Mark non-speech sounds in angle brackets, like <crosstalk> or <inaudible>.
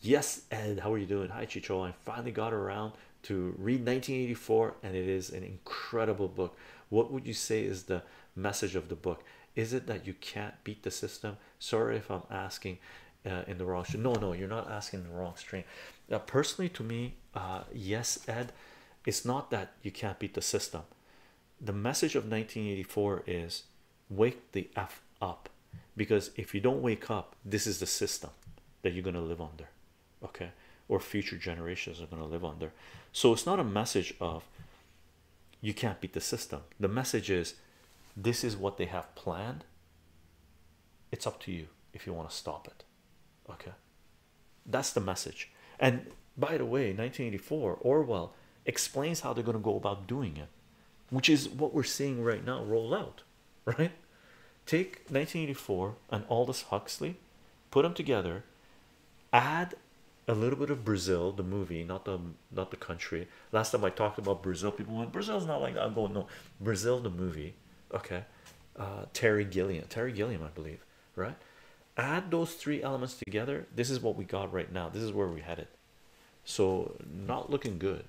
Yes, Ed, how are you doing? Hi, Chycho. I finally got around to read 1984, and it is an incredible book. What would you say is the message of the book? Is it that you can't beat the system? Sorry if I'm asking uh, in the wrong stream. No, no, you're not asking the wrong stream. Uh, personally, to me, uh, yes, Ed, it's not that you can't beat the system. The message of 1984 is wake the F up because if you don't wake up, this is the system that you're going to live under, okay, or future generations are going to live under. So it's not a message of you can't beat the system. The message is this is what they have planned. It's up to you if you want to stop it, okay. That's the message. And by the way, 1984 Orwell explains how they're going to go about doing it, which is what we're seeing right now roll out, <laughs> right? Take 1984 and Aldous Huxley, put them together, add a little bit of Brazil, the movie, not the not the country. Last time I talked about Brazil, people went, Brazil's not like that. I'm going, no, Brazil, the movie, okay. Uh, Terry Gilliam, Terry Gilliam, I believe, right? Add those three elements together. This is what we got right now. This is where we had it. So, not looking good.